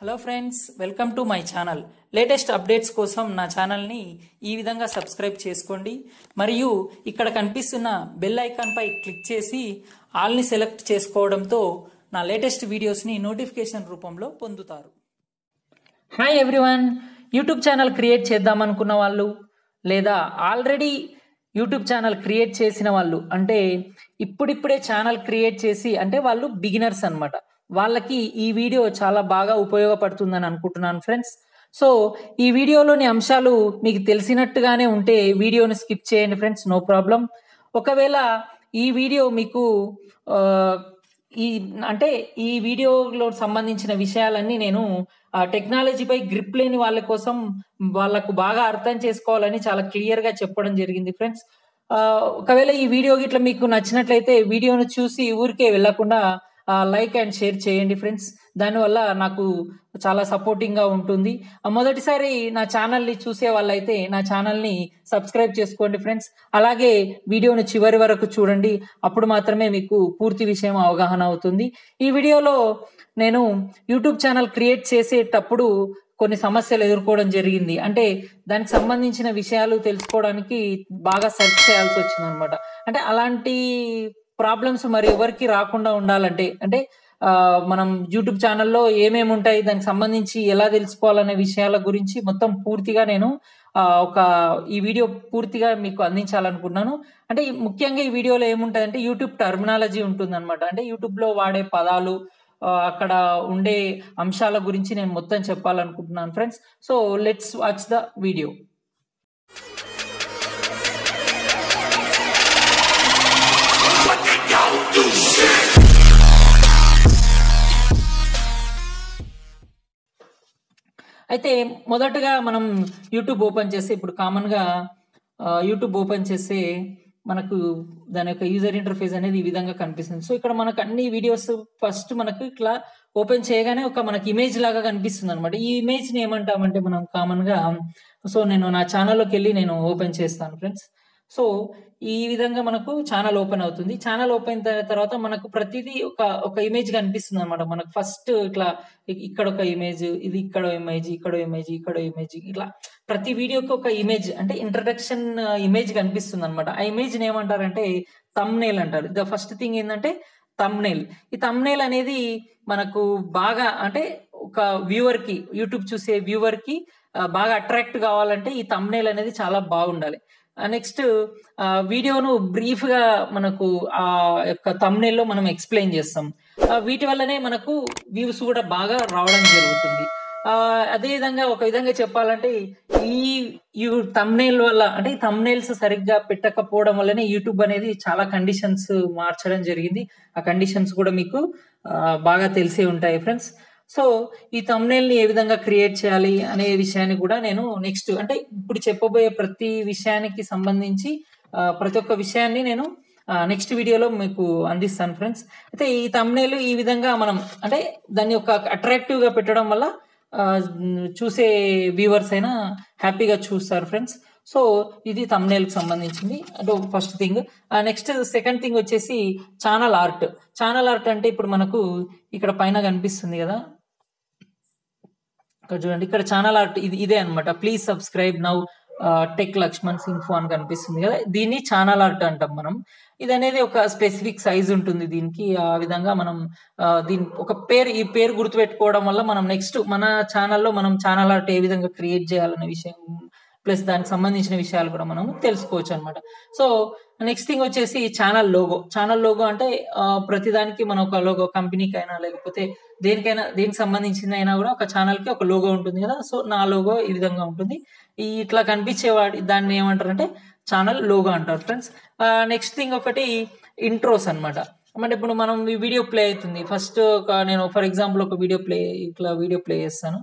Hello friends welcome to my channel latest updates కోసం నా ఛానల్ని ఈ విధంగా సబ్స్క్రైబ్ చేసుకోండి. మరియు ఇక్కడ కనిపిస్తున్న బెల్ ఐకాన్పై క్లిక్ చేసి ఆల్ని సెలెక్ట్ చేసుకోవడంతో నా లేటెస్ట్ వీడియోస్ని నోటిఫికేషన్ రూపంలో పొందుతారు. Hi everyone YouTube channel create చేద్దామనుకున్న వాళ్ళు లేదా ఆల్రెడీ యూట్యూబ్ ఛానల్ క్రియేట్ చేసిన వాళ్ళు అంటే ఇప్పుడిప్పుడే ఛానల్ క్రియేట్ చేసి అంటే వాళ్ళు బిగినర్స్ అన్నమాట. వాళ్ళకి ఈ వీడియో చాలా బాగా ఉపయోగపడుతుందని అనుకుంటున్నాను ఫ్రెండ్స్ సో ఈ వీడియోలోని అంశాలు మీకు తెలిసినట్టుగానే ఉంటే వీడియోని స్కిప్ చేయండి ఫ్రెండ్స్ నో ప్రాబ్లం ఒకవేళ ఈ వీడియో మీకు ఈ అంటే ఈ వీడియోలో సంబంధించిన విషయాలన్నీ నేను ఆ టెక్నాలజీపై గ్రిప్ లేని వాళ్ళ కోసం వాళ్ళకు బాగా అర్థం చేసుకోవాలని చాలా క్లియర్గా చెప్పడం జరిగింది ఫ్రెండ్స్ ఒకవేళ ఈ వీడియో గిట్ల మీకు నచ్చినట్లయితే వీడియోను చూసి ఊరికే వెళ్ళకుండా లైక్ అండ్ షేర్ చేయండి ఫ్రెండ్స్. దానివల్ల నాకు చాలా సపోర్టింగ్గా ఉంటుంది. మొదటిసారి నా ఛానల్ని చూసే వాళ్ళైతే నా ఛానల్ని సబ్స్క్రైబ్ చేసుకోండి ఫ్రెండ్స్. అలాగే వీడియోను చివరి వరకు చూడండి. అప్పుడు మాత్రమే మీకు పూర్తి విషయం అవగాహన అవుతుంది. ఈ వీడియోలో నేను యూట్యూబ్ ఛానల్ క్రియేట్ చేసేటప్పుడు కొన్ని సమస్యలు ఎదుర్కోవడం జరిగింది. అంటే దానికి సంబంధించిన విషయాలు తెలుసుకోవడానికి బాగా సెర్చ్ చేయాల్సి వచ్చింది అనమాట అంటే అలాంటి ప్రాబ్లమ్స్ మరి ఎవరికి రాకుండా ఉండాలంటే అంటే మనం యూట్యూబ్ ఛానల్లో ఏమేమి ఉంటాయి దానికి సంబంధించి ఎలా తెలుసుకోవాలనే విషయాల గురించి మొత్తం పూర్తిగా నేను ఒక ఈ వీడియో పూర్తిగా మీకు అందించాలనుకున్నాను అంటే ముఖ్యంగా ఈ వీడియోలో ఏముంటుంది అంటే యూట్యూబ్ టర్మినాలజీ ఉంటుంది అనమాట అంటే యూట్యూబ్లో వాడే పదాలు అక్కడ ఉండే అంశాల గురించి నేను మొత్తం చెప్పాలనుకుంటున్నాను friends. So let's watch the video. అయితే మొదటగా మనం యూట్యూబ్ ఓపెన్ చేసి ఇప్పుడు కామన్గా యూట్యూబ్ ఓపెన్ చేసి మనకు దాని యొక్క యూజర్ ఇంటర్ఫేస్ అనేది ఈ విధంగా కనిపిస్తుంది. సో ఇక్కడ మనకు అన్ని వీడియోస్ ఫస్ట్ మనకు ఇట్లా ఓపెన్ చేయగానే ఒక మనకి ఇమేజ్ లాగా కనిపిస్తుంది అనమాట ఈ ఇమేజ్ని ఏమంటామంటే మనం కామన్గా సో నేను నా ఛానల్లోకి వెళ్ళి నేను ఓపెన్ చేస్తాను ఫ్రెండ్స్ సో ఈ విధంగా మనకు ఛానల్ ఓపెన్ అవుతుంది. ఛానల్ ఓపెన్ తర్వాత మనకు ప్రతిదీ ఒక ఒక ఇమేజ్ కనిపిస్తుంది అనమాట మనకు ఫస్ట్ ఇట్లా ఇక్కడ ఒక ఇమేజ్ ఇది ఇక్కడ ఇమేజ్ ఇక్కడ ఇమేజ్ ఇక్కడ ఇమేజ్ ఇట్లా ప్రతి వీడియోకి ఒక ఇమేజ్ అంటే ఇంట్రడక్షన్ ఇమేజ్ కనిపిస్తుంది అనమాట ఆ ఇమేజ్ ఏమంటారంటే తమ్నేల్ అంటారు. ద ఫస్ట్ థింగ్ ఏంటంటే తమ్నేల్ ఈ తమ్నేల్ అనేది మనకు బాగా అంటే ఒక వ్యూవర్కి యూట్యూబ్ చూసే వ్యూవర్కి బాగా అట్రాక్ట్ కావాలంటే ఈ తమ్నేల్ అనేది చాలా బాగుండాలి. Uh, నెక్స్ట్ uh, వీడియోను బ్రీఫ్గా మనకు ఆ యొక్క thumbnail లో మనం ఎక్స్ప్లెయిన్ చేస్తాం. Uh, వీటి వల్లనే మనకు వ్యూస్ కూడా బాగా రావడం జరుగుతుంది. ఆ, అదే విధంగా ఒక విధంగా చెప్పాలంటే ఈ యూ తమ్నేల్ వల్ల అంటే ఈ తమ్నేల్స్ సరిగ్గా పెట్టకపోవడం వల్లనే యూట్యూబ్ అనేది చాలా కండిషన్స్ మార్చడం జరిగింది. ఆ కండిషన్స్ కూడా మీకు బాగా తెలిసే ఉంటాయి ఫ్రెండ్స్ సో ఈ తమ్నేల్ని ఏ విధంగా క్రియేట్ చేయాలి అనే విషయాన్ని కూడా నేను నెక్స్ట్ అంటే ఇప్పుడు చెప్పబోయే ప్రతి విషయానికి సంబంధించి ప్రతి ఒక్క విషయాన్ని నేను నెక్స్ట్ వీడియోలో మీకు అందిస్తాను ఫ్రెండ్స్ అయితే ఈ తమ్నేలు ఈ విధంగా మనం అంటే దాన్ని ఒక అట్రాక్టివ్గా పెట్టడం వల్ల చూసే వ్యూవర్స్ అయినా హ్యాపీగా చూస్తారు ఫ్రెండ్స్ సో ఇది తమ్నేల్కి కి సంబంధించింది. అంటే first thing next second thing వచ్చేసి ఛానల్ ఆర్ట్ ఛానల్ ఆర్ట్ అంటే ఇప్పుడు మనకు ఇక్కడ పైన కనిపిస్తుంది కదా. ఇక్కడ చూడండి. ఇక్కడ ఛానల్ ఆర్ట్ ఇది ఇదే అనమాట please subscribe now tech Lakshman సింఫో అని కనిపిస్తుంది కదా. దీన్ని ఛానల్ ఆర్ట్ అంటాం మనం. ఇది అనేది ఒక స్పెసిఫిక్ సైజ్ ఉంటుంది దీనికి. ఆ విధంగా మనం దీని ఒక పేరు ఈ పేరు గుర్తుపెట్టుకోవడం వల్ల మనం నెక్స్ట్ మన ఛానల్లో మనం ఛానల్ ఆర్ట్ ఏ విధంగా క్రియేట్ చేయాలనే విషయం ప్లస్ దానికి సంబంధించిన విషయాలు కూడా మనం తెలుసుకోవచ్చు అనమాట సో నెక్స్ట్ థింగ్ వచ్చేసి ఛానల్ లోగో ఛానల్ లోగో అంటే ప్రతిదానికి మనం ఒక లోగో కంపెనీకి అయినా లేకపోతే దేనికైనా దేనికి సంబంధించిన అయినా కూడా ఒక ఛానల్కి ఒక లోగో ఉంటుంది కదా. సో నా లోగో ఈ విధంగా ఉంటుంది. ఈ ఇట్లా కనిపించే వాడి దాన్ని ఏమంటారు అంటే ఛానల్ లోగో అంటారు ఫ్రెండ్స్ నెక్స్ట్ థింగ్ ఒకటి ఇంట్రోస్ అన్నమాట. అంటే ఇప్పుడు మనం ఈ వీడియో ప్లే అవుతుంది. ఫస్ట్ ఒక నేను ఫర్ ఎగ్జాంపుల్ ఒక వీడియో ప్లే ఇట్లా వీడియో ప్లే చేస్తాను.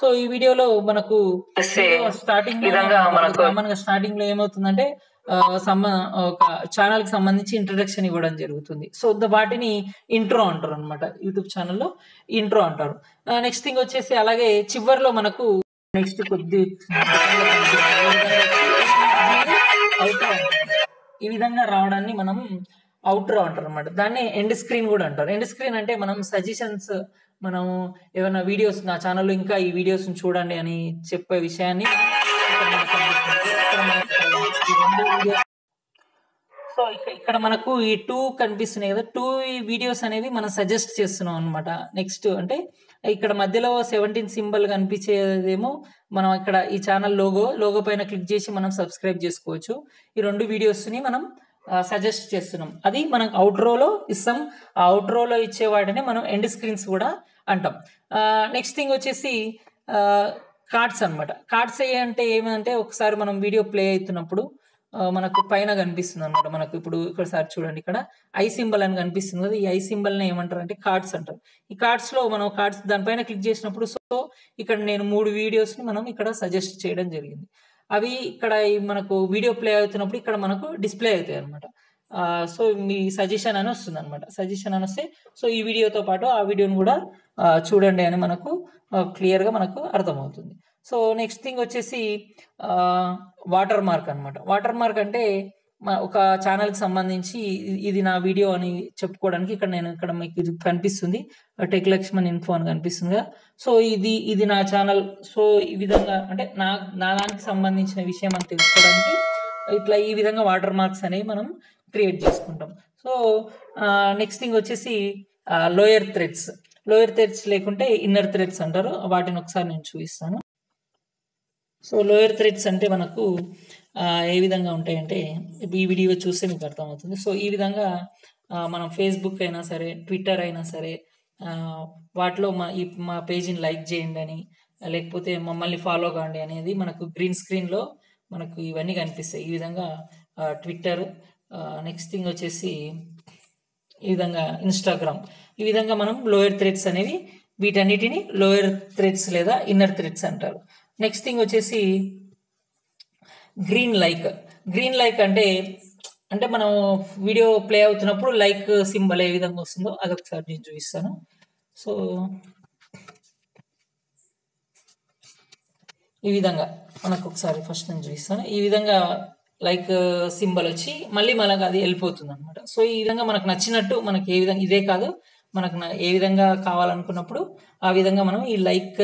సో ఈ వీడియోలో మనకు స్టార్టింగ్ కామన్గా స్టార్టింగ్లో ఏమవుతుందంటే సంబ ఒక ఛానల్కి సంబంధించి ఇంట్రడక్షన్ ఇవ్వడం జరుగుతుంది. సో వాటిని ఇంట్రో అంటారు అనమాట యూట్యూబ్ ఛానల్లో ఇంట్రో అంటారు. నెక్స్ట్ థింగ్ వచ్చేసి అలాగే చివర్లో మనకు నెక్స్ట్ కొద్ది ఈ విధంగా రావడాన్ని మనం అవుట్రో అంటారు అనమాట దాన్ని ఎండ్ స్క్రీన్ కూడా అంటారు. ఎండ్ స్క్రీన్ అంటే మనం సజెషన్స్ మనము ఏమైనా వీడియోస్ నా ఛానల్లో ఇంకా ఈ వీడియోస్ చూడండి అని చెప్పే విషయాన్ని సో ఇక్కడ మనకు ఈ టూ కనిపిస్తున్నాయి కదా. టూ వీడియోస్ అనేవి మనం సజెస్ట్ చేస్తున్నాం అనమాట నెక్స్ట్ అంటే ఇక్కడ మధ్యలో సెవెంటీన్ సింబల్ కనిపించేదేమో మనం ఇక్కడ ఈ ఛానల్ లోగో లోగో పైన క్లిక్ చేసి మనం సబ్స్క్రైబ్ చేసుకోవచ్చు. ఈ రెండు వీడియోస్ని మనం సజెస్ట్ చేస్తున్నాం. అది మనం అవుట్రోలో ఇస్తాం. ఆ అవుట్రోలో ఇచ్చే వాటిని మనం ఎండ్ స్క్రీన్స్ కూడా అంటాం. నెక్స్ట్ థింగ్ వచ్చేసి కార్డ్స్ అన్నమాట. కార్డ్స్ ఏ అంటే ఏమంటే ఒకసారి మనం వీడియో ప్లే అవుతున్నప్పుడు మనకు పైన కనిపిస్తుంది అనమాట మనకు ఇప్పుడు ఇక్కడ సార్ చూడండి ఇక్కడ. ఐ సింబల్ అని కనిపిస్తుంది కదా. ఈ ఐ సింబల్ని ఏమంటారు అంటే కార్డ్స్ అంటారు. ఈ కార్డ్స్లో మనం కార్డ్స్ దానిపైన క్లిక్ చేసినప్పుడు సో ఇక్కడ నేను మూడు వీడియోస్ని మనం ఇక్కడ సజెస్ట్ చేయడం జరిగింది. అవి ఇక్కడ మనకు వీడియో ప్లే అవుతున్నప్పుడు ఇక్కడ మనకు డిస్ప్లే అవుతాయి అనమాట సో మీ సజెషన్ అని వస్తుంది అనమాట సజెషన్ అని వస్తే సో ఈ వీడియోతో పాటు ఆ వీడియోని కూడా చూడండి అని మనకు క్లియర్గా మనకు అర్థమవుతుంది. సో నెక్స్ట్ థింగ్ వచ్చేసి వాటర్ మార్క్ అనమాట వాటర్ మార్క్ అంటే మా ఒక ఛానల్కి సంబంధించి ఇది- నా వీడియో అని చెప్పుకోవడానికి ఇక్కడ నేను ఇక్కడ మీకు ఇది కనిపిస్తుంది. టెక్ లక్ష్మణ్ ఇన్ఫో అని కనిపిస్తుంది సో ఇది ఇది నా ఛానల్ సో ఈ విధంగా అంటే నా నా దానికి సంబంధించిన విషయం అని తెలుసుకోవడానికి ఇట్లా ఈ విధంగా వాటర్ మార్క్స్ అనేవి మనం క్రియేట్ చేసుకుంటాం. సో నెక్స్ట్ థింగ్ వచ్చేసి లోయర్ థ్రెడ్స్ లోయర్ థ్రెడ్స్ లేకుంటే ఇన్నర్ థ్రెడ్స్ అంటారు. వాటిని ఒకసారి నేను చూపిస్తాను. సో లోయర్ థ్రెడ్స్ అంటే మనకు ఏ విధంగా ఉంటాయంటే ఈ వీడియో చూస్తే మీకు అర్థమవుతుంది. సో ఈ విధంగా మనం ఫేస్బుక్ అయినా సరే ట్విట్టర్ అయినా సరే వాటిలో మా ఈ మా పేజీని లైక్ చేయండి అని లేకపోతే మమ్మల్ని ఫాలో కాండి అనేది మనకు గ్రీన్ స్క్రీన్లో మనకు ఇవన్నీ కనిపిస్తాయి. ఈ విధంగా ట్విట్టర్ నెక్స్ట్ థింగ్ వచ్చేసి ఈ విధంగా ఇన్స్టాగ్రామ్ ఈ విధంగా మనం లోయర్ థ్రెడ్స్ అనేవి వీటన్నిటిని లోయర్ థ్రెడ్స్ లేదా ఇన్నర్ థ్రెడ్స్ అంటారు. నెక్స్ట్ థింగ్ వచ్చేసి గ్రీన్ లైక్ గ్రీన్ లైక్ అంటే అంటే మనం వీడియో ప్లే అవుతున్నప్పుడు లైక్ సింబల్ ఏ విధంగా వస్తుందో అదొకసారి నేను చూపిస్తాను. సో ఈ విధంగా మనకు ఒకసారి ఫస్ట్ నేను చూపిస్తాను. ఈ విధంగా లైక్ సింబల్ uh, వచ్చి మళ్ళీ మనకు అది వెళ్ళిపోతుంది అనమాట సో ఈ విధంగా మనకు నచ్చినట్టు మనకి ఏ విధంగా ఇదే కాదు మనకు న- ఏ విధంగా కావాలనుకున్నప్పుడు ఆ విధంగా మనం ఈ లైక్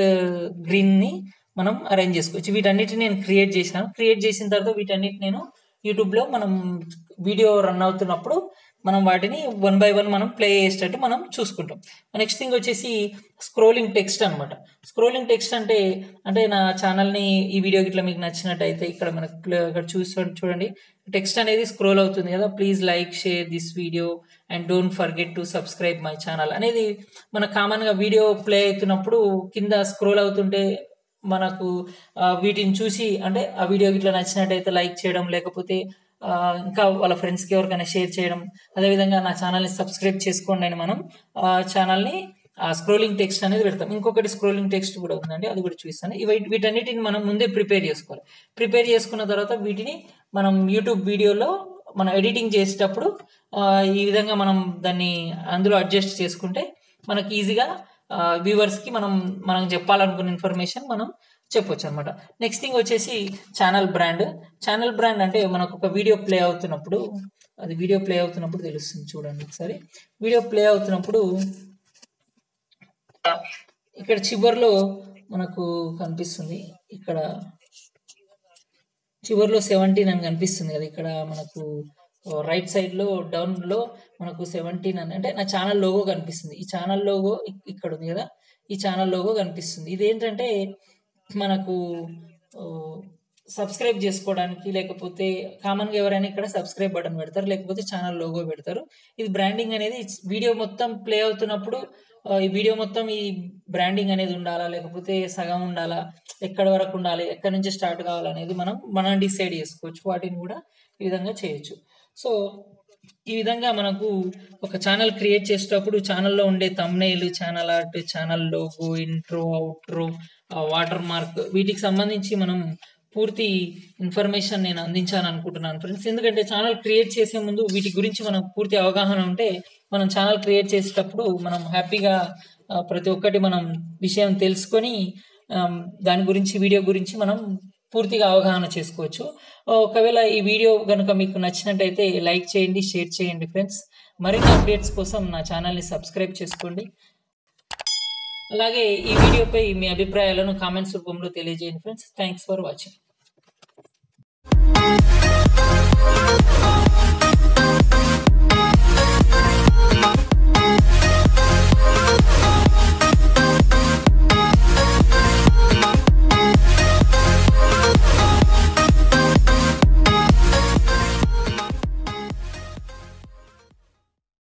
గ్రీన్ని uh, మనం అరేంజ్ చేసుకోవచ్చు. వీటన్నిటిని నేను క్రియేట్ చేశాను. క్రియేట్ చేసిన తర్వాత వీటన్నిటి నేను యూట్యూబ్లో మనం వీడియో రన్ అవుతున్నప్పుడు మనం వాటిని వన్ బై వన్ మనం ప్లే చేసేటట్టు మనం చూసుకుంటాం. నెక్స్ట్ థింగ్ వచ్చేసి స్క్రోలింగ్ టెక్స్ట్ అనమాట స్క్రోలింగ్ టెక్స్ట్ అంటే అంటే నా ఛానల్ని ఈ వీడియో గిట్ల మీకు నచ్చినట్టయితే ఇక్కడ మనకు ఇక్కడ చూసి చూడండి. టెక్స్ట్ అనేది స్క్రోల్ అవుతుంది కదా. Please like share this video and don't forget to subscribe my channel అనేది మన కామన్గా వీడియో ప్లే అవుతున్నప్పుడు కింద స్క్రోల్ అవుతుంటే మనకు వీటిని చూసి అంటే ఆ వీడియో ఇట్లా నచ్చినట్టయితే లైక్ చేయడం లేకపోతే ఇంకా వాళ్ళ ఫ్రెండ్స్కి ఎవరికైనా షేర్ చేయడం అదేవిధంగా నా ఛానల్ని సబ్స్క్రైబ్ చేసుకోండి అని మనం ఛానల్ని ఆ స్క్రోలింగ్ టెక్స్ట్ అనేది పెడతాం. ఇంకొకటి స్క్రోలింగ్ టెక్స్ట్ కూడా ఉందండి అది కూడా చూపిస్తాను. ఇవి వీటన్నిటిని మనం ముందే ప్రిపేర్ చేసుకోవాలి. ప్రిపేర్ చేసుకున్న తర్వాత వీటిని మనం యూట్యూబ్ వీడియోలో మనం ఎడిటింగ్ చేసేటప్పుడు ఈ విధంగా మనం దాన్ని అందులో అడ్జస్ట్ చేసుకుంటే మనకి ఈజీగా వ్యూవర్స్కి మనం మనం చెప్పాలనుకున్న ఇన్ఫర్మేషన్ మనం చెప్పొచ్చు అనమాట నెక్స్ట్ థింగ్ వచ్చేసి ఛానల్ బ్రాండ్ ఛానల్ బ్రాండ్ అంటే మనకు ఒక వీడియో ప్లే అవుతున్నప్పుడు అది వీడియో ప్లే అవుతున్నప్పుడు తెలుస్తుంది చూడండి ఒకసారి. వీడియో ప్లే అవుతున్నప్పుడు ఇక్కడ చివర్లో మనకు కనిపిస్తుంది. ఇక్కడ చివర్లో సెవెంటీన్ అని కనిపిస్తుంది కదా ఇక్కడ మనకు రైట్ సైడ్లో డౌన్లో మనకు సెవెంటీన్ అని. అంటే నా ఛానల్ లోగో కనిపిస్తుంది. ఈ ఛానల్ లోగో ఇక్కడ ఉంది కదా ఈ ఛానల్ లోగో కనిపిస్తుంది. ఇది ఏంటంటే మనకు సబ్స్క్రైబ్ చేసుకోవడానికి లేకపోతే కామన్గా ఎవరైనా ఇక్కడ సబ్స్క్రైబ్ బటన్ పెడతారు లేకపోతే ఛానల్ లోగో పెడతారు. ఇది బ్రాండింగ్ అనేది వీడియో మొత్తం ప్లే అవుతున్నప్పుడు ఈ వీడియో మొత్తం ఈ బ్రాండింగ్ అనేది ఉండాలా లేకపోతే సగం ఉండాలా ఎక్కడి వరకు ఉండాలి ఎక్కడి నుంచి స్టార్ట్ కావాలనేది మనం మనం డిసైడ్ చేసుకోవచ్చు. వాటిని కూడా ఈ విధంగా చేయొచ్చు. సో ఈ విధంగా మనకు ఒక ఛానల్ క్రియేట్ చేసేటప్పుడు ఛానల్లో ఉండే thumbnail channel art channel logo intro outro water mark వీటికి సంబంధించి మనం పూర్తి ఇన్ఫర్మేషన్ నేను అందించాను అనుకుంటున్నాను ఫ్రెండ్స్ ఎందుకంటే ఛానల్ క్రియేట్ చేసే ముందు వీటి గురించి మనం పూర్తి అవగాహన ఉంటే మనం ఛానల్ క్రియేట్ చేసేటప్పుడు మనం హ్యాపీగా ప్రతి ఒక్కటి మనం విషయం తెలుసుకొని దాని గురించి వీడియో గురించి మనం పూర్తిగా అవగాహన చేసుకోవచ్చు. ఒకవేళ ఈ వీడియో కనుక మీకు నచ్చినట్టయితే లైక్ చేయండి షేర్ చేయండి ఫ్రెండ్స్ మరిన్ని అప్డేట్స్ కోసం నా ఛానల్ని సబ్స్క్రైబ్ చేసుకోండి. అలాగే ఈ వీడియోపై మీ అభిప్రాయాలను కామెంట్స్ రూపంలో తెలియజేయండి ఫ్రెండ్స్. Thanks for watching